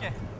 mě.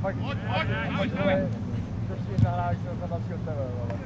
fakt... Pojď, pojď, pojď, pojď. Prostě nahrávek jsem tam asi od tebe, ale...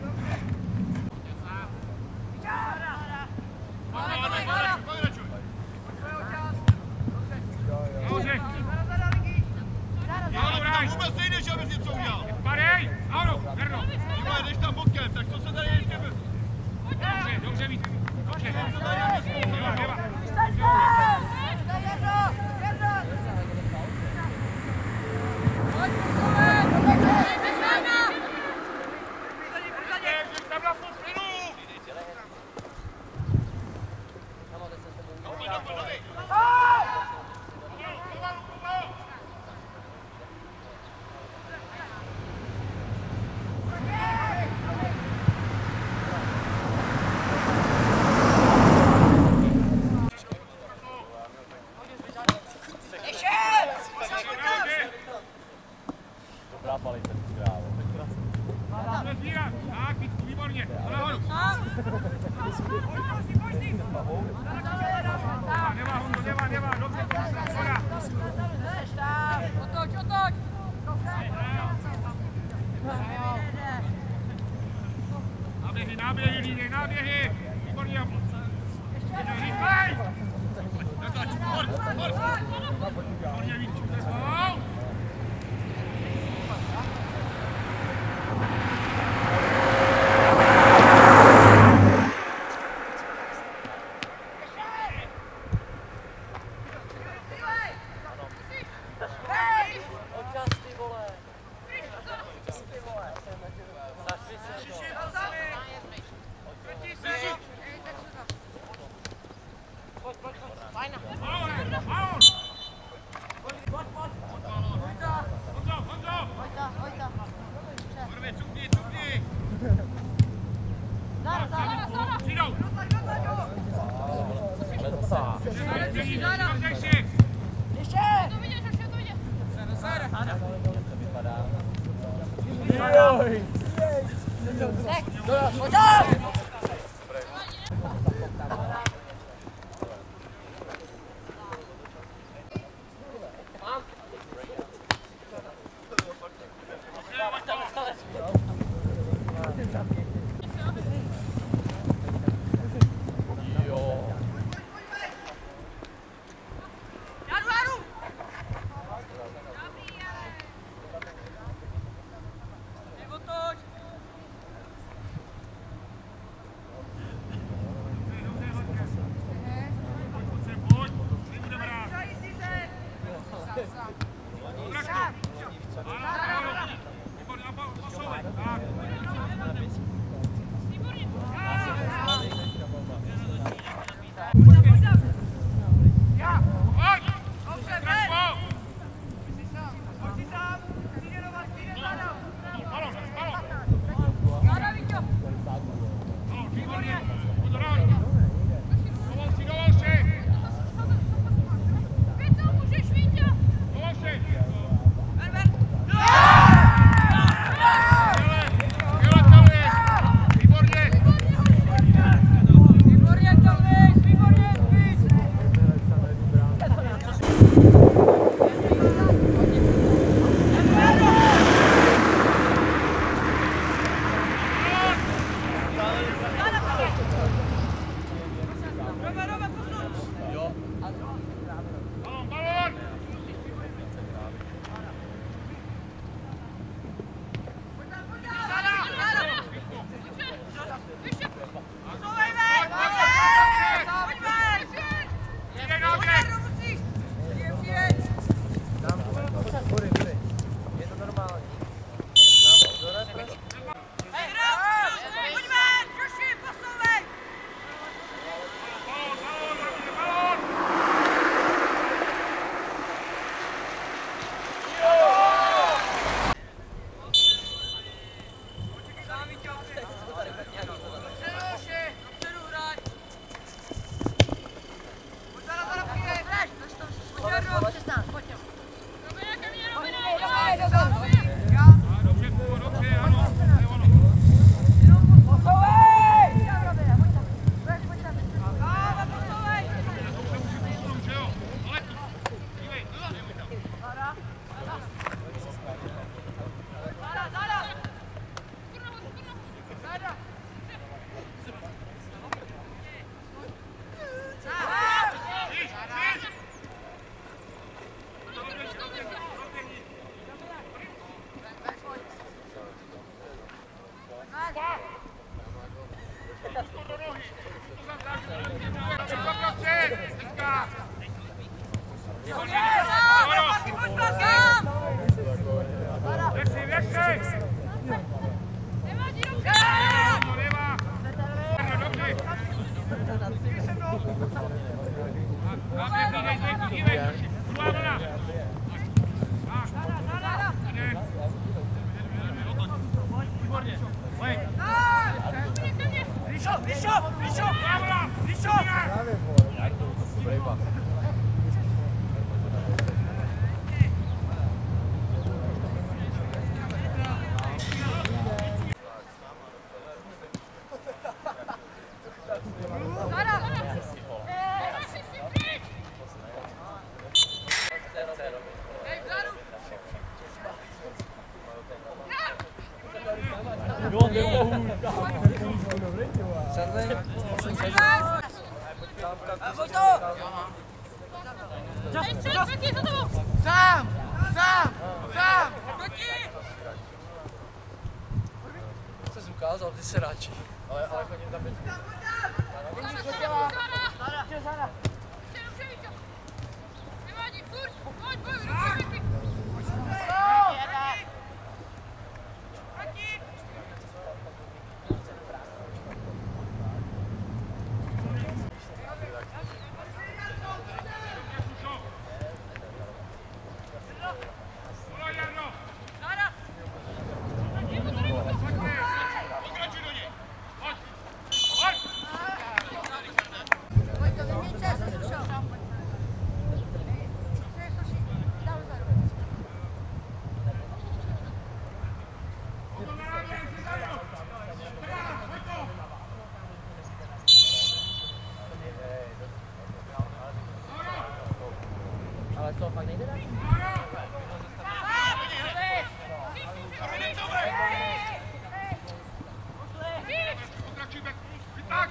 Beck!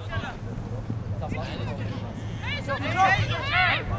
Vytak! Tam vlastně. Leva,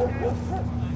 Oh, oh, oh.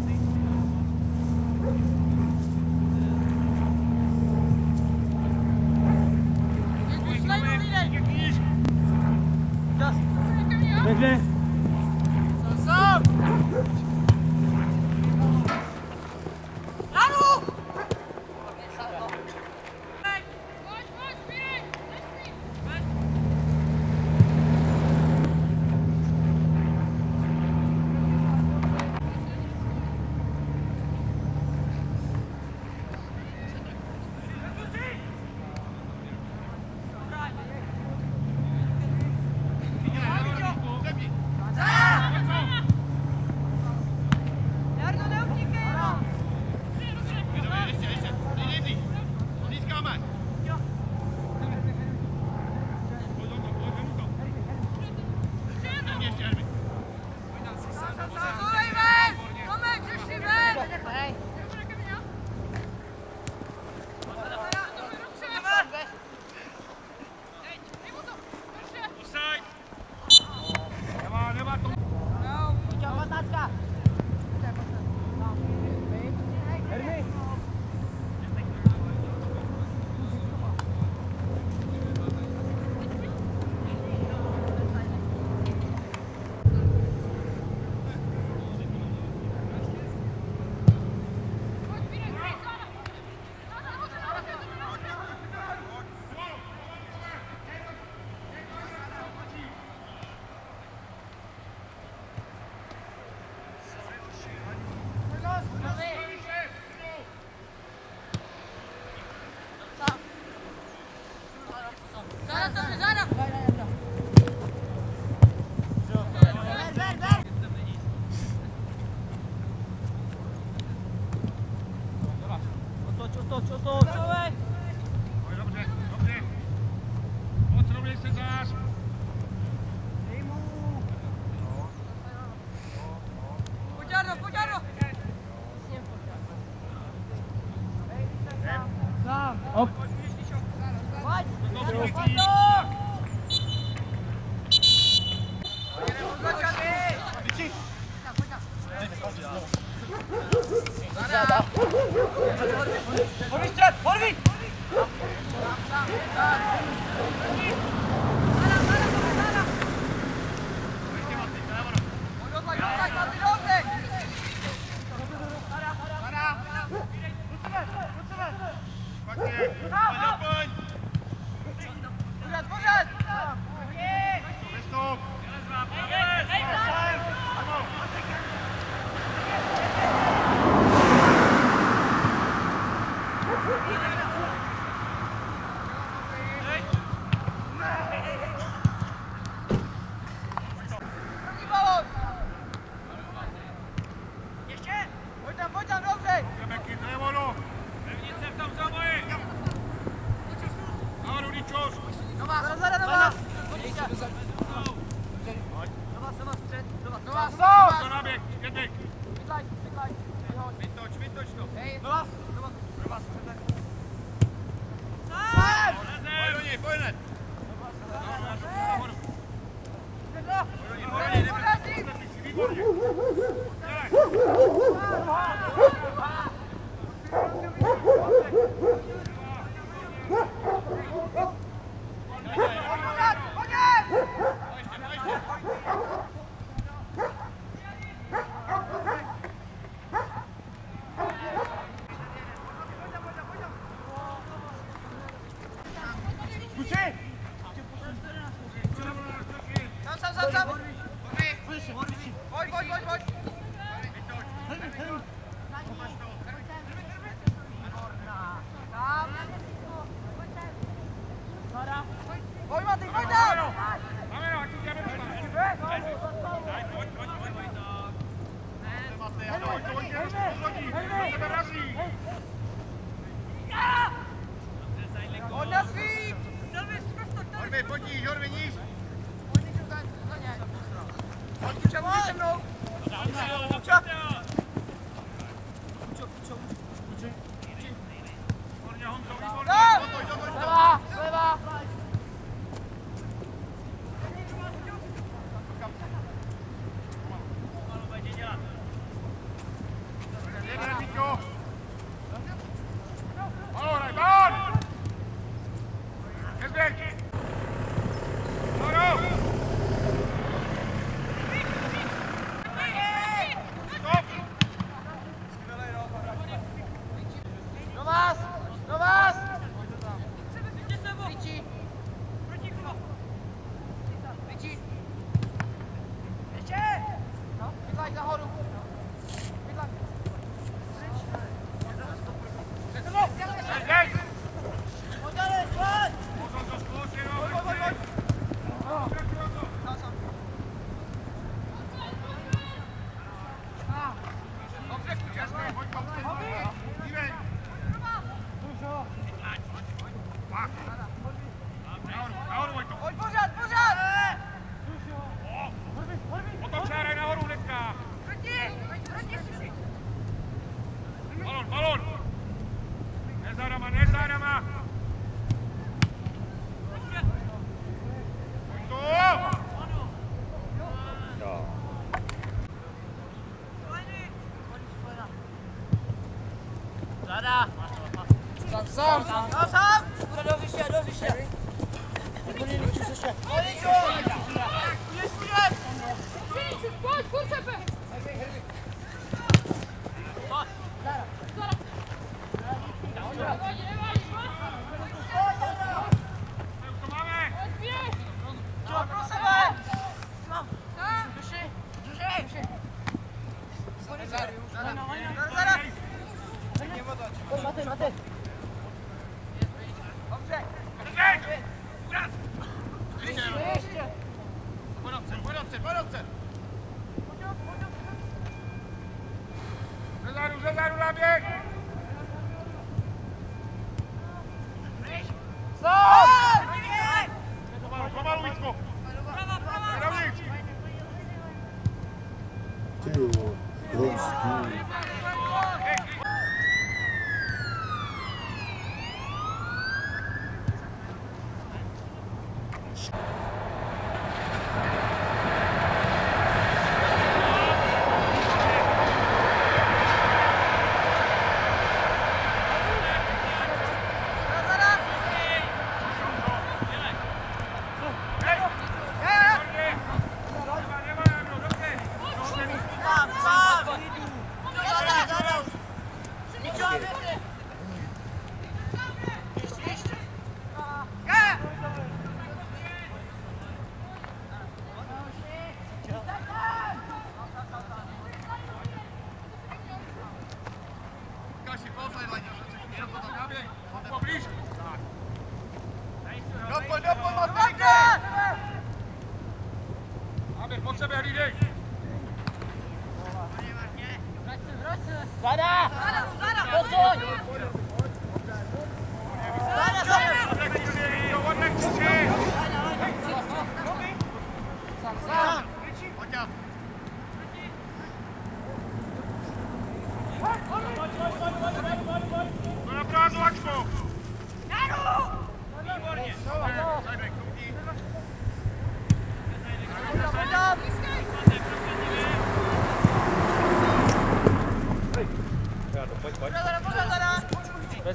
Psalms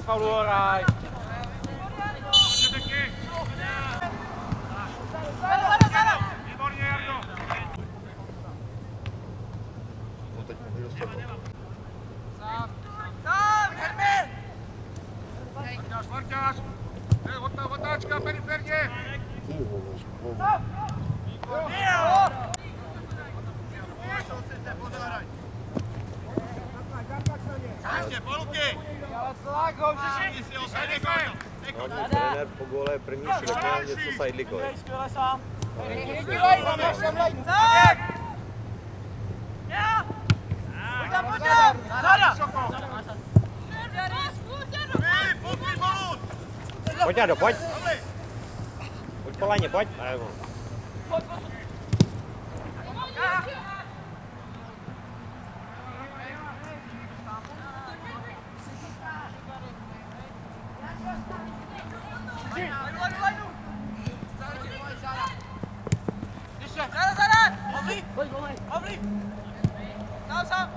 verloren. Offside legal. Pojď, Jado, pojď. Pojď po laně, pojď. Shoot! Afri! Goal, goal. Afri! Now, sir!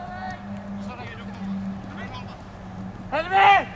Helmet!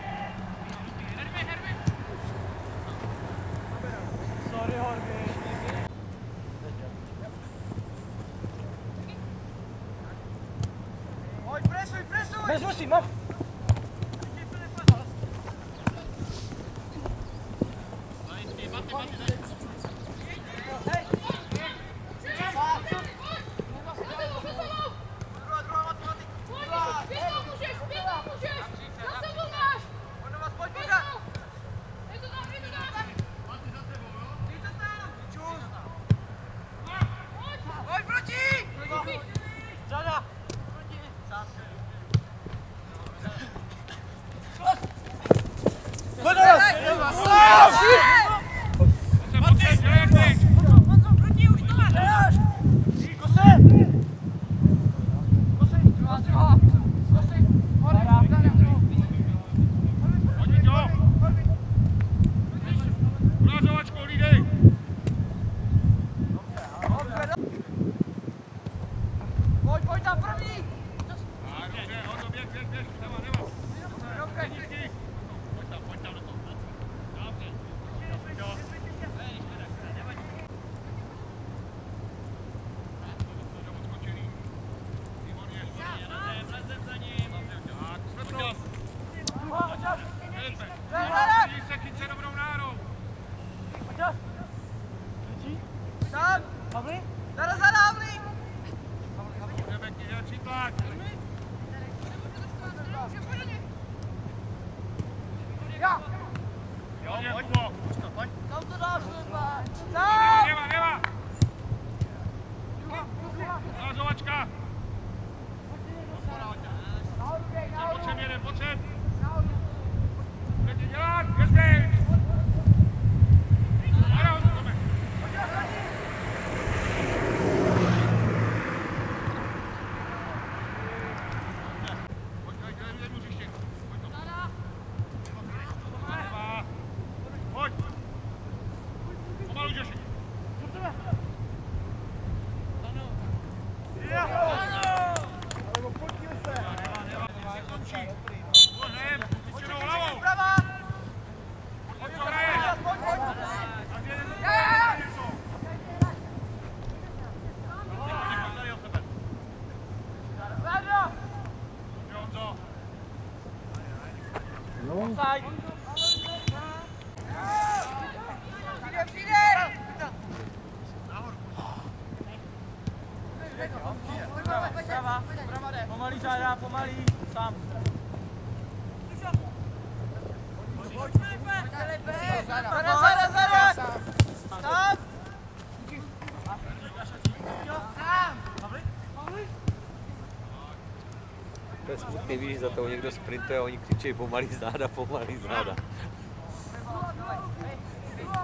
nevíš, za toho někdo sprintuje a oni křičejí pomalý záda, pomalý záda.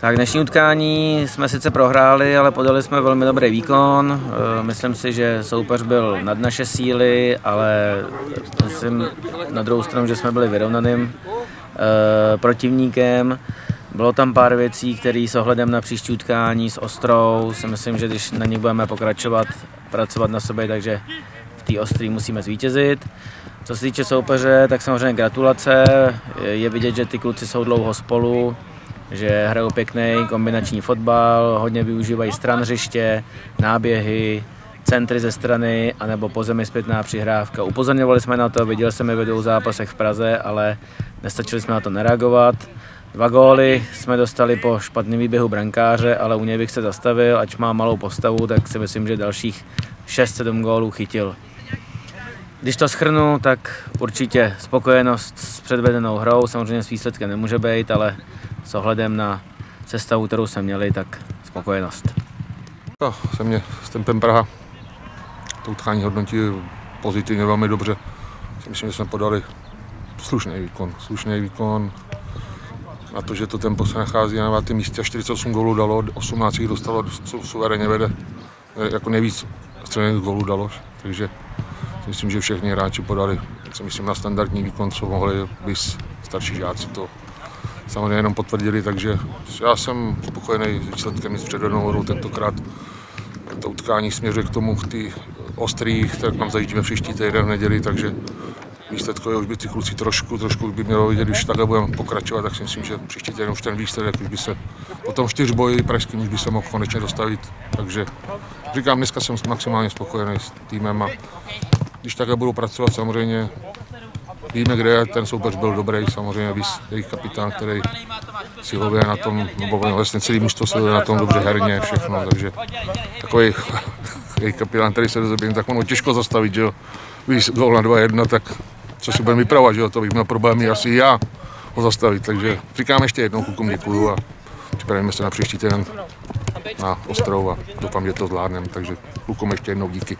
Tak dnešní utkání jsme sice prohráli, ale podali jsme velmi dobrý výkon. Eh, Myslím si, že soupeř byl nad naše síly, ale myslím na druhou stranu, že jsme byli vyrovnaným eh, protivníkem. Bylo tam pár věcí, které s ohledem na příští utkání s Ostrou si myslím, že když na nich budeme pokračovat, pracovat na sobě, takže v té Ostrý musíme zvítězit. Co se týče soupeře, tak samozřejmě gratulace. Je vidět, že ty kluci jsou dlouho spolu, že hrajou pěkný kombinační fotbal, hodně využívají stran hřiště, náběhy, centry ze strany, anebo po zemi zpětná přihrávka. Upozorňovali jsme na to, viděl jsem je ve dvou zápasech v Praze, ale nestačili jsme na to nereagovat. Dva góly jsme dostali po špatném výběhu brankáře, ale u něj bych se zastavil, ač má malou postavu, tak si myslím, že dalších 6-7 gólů chytil. Když to schrnu, tak určitě spokojenost s předvedenou hrou, samozřejmě s výsledkem nemůže být, ale s ohledem na sestavu, kterou jsme měli, tak spokojenost. No, se mě s tempem Praha to utkání hodnotí pozitivně velmi dobře. Myslím, že jsme podali slušný výkon. Slušný výkon na to, že to tempo se nachází na 9. místě a 48 gólů dalo, 18 jich dostalo, su- suverénně vede. Eh, Jako nejvíc střelených gólů dalo, takže myslím, že všichni hráči podali myslím, na standardní výkon, co mohli bys starší žáci to samozřejmě jenom potvrdili, takže já jsem spokojený s výsledkem i s předvedenou hrou tentokrát. To utkání směřuje k tomu, k ty ostrý, které nám zajíždíme příští týden v neděli, takže výsledkově už by ty kluci trošku, trošku už by mělo vidět, když takhle budeme pokračovat, tak si myslím, že příští týden už ten výsledek už by se po tom čtyřboji pražským už by se mohl konečně dostavit. Takže říkám, dneska jsem maximálně spokojený s týmem a když takhle budu pracovat, samozřejmě víme, kde ten soupeř byl dobrý, samozřejmě víc jejich kapitán, který silově na tom, nebo vlastně celý mužstvo silově na tom dobře herně, všechno, takže takový jejich kapitán, který se dozebí, tak ono těžko zastavit, že jo. Víš, gól na 2-1, tak co si budeme vypravovat, že jo, to bych měl problémy asi já ho zastavit, takže říkám ještě jednou klukům děkuju a připravíme se na příští týden na Ostrov a doufám, že to zvládneme, takže klukům ještě jednou díky.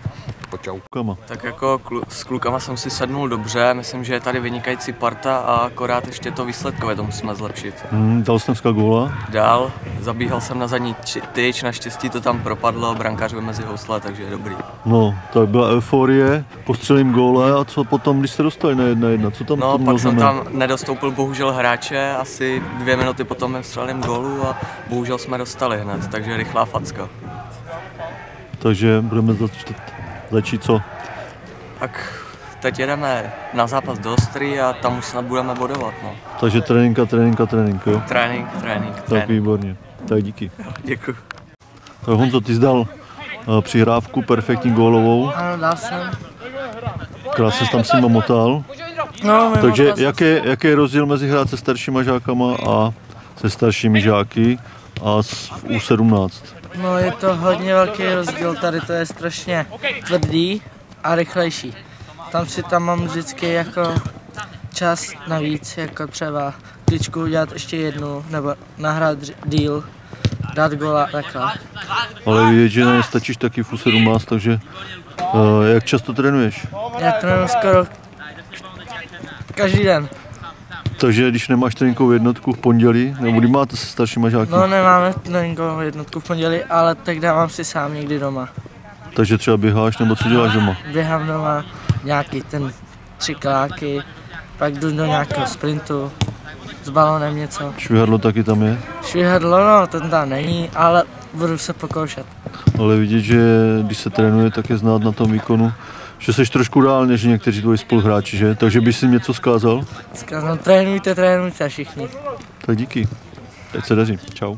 Počau. Tak jako klu- s klukama jsem si sednul dobře, myslím, že je tady vynikající parta a akorát ještě to výsledkové to musíme zlepšit. Hmm, dal jsi dneska góla? Dál, zabíhal jsem na zadní či- tyč, naštěstí to tam propadlo, brankář byl mezi housle, takže je dobrý. No, tak byla euforie, postřelím góle a co potom, když se dostali na jedna jedna, co tam No, pak jsem tam nedostoupil bohužel hráče, asi dvě minuty potom střelím gólu a bohužel jsme dostali hned, takže rychlá facka. Takže budeme začít, začít co? Tak teď jedeme na zápas do Ostry a tam už snad budeme bodovat, no. Takže trénink a trénink a trénink, jo? Trénink, trénink, Tak výborně. Tak díky. Děkuji. Tak Honzo, ty jsi dal eh, přihrávku perfektní gólovou, Ano, dal jsem. krásně se tam s nima motal. No, Takže to- jaký, jaký je rozdíl mezi hrát se staršíma žákama a se staršími žáky a s U17? No je to hodně velký rozdíl, tady to je strašně tvrdý a rychlejší. Tam si tam mám vždycky jako čas navíc, jako třeba kličku udělat ještě jednu, nebo nahrát díl, dát gola takhle. Ale vidět, že nestačíš taky v U17, takže uh, jak často trénuješ? Já trénuji skoro každý den. Takže když nemáš tréninkovou jednotku v pondělí, nebo kdy máte se staršíma žáky, No nemáme tréninkovou jednotku v pondělí, ale tak dávám si sám někdy doma. takže třeba běháš, nebo co děláš doma? Běhám doma nějaký ten tři kláky, pak jdu do nějakého sprintu, s balonem něco. Švihadlo taky tam je, Švihadlo, no, ten tam není, ale budu se pokoušet. ale vidět, že když se trénuje, tak je znát na tom výkonu, že jsi trošku dál než někteří tvoji spoluhráči, že? Takže bys jim něco zkázal? Zkazal, trénujte, trénujte všichni. Tak díky. Teď se daří. Čau.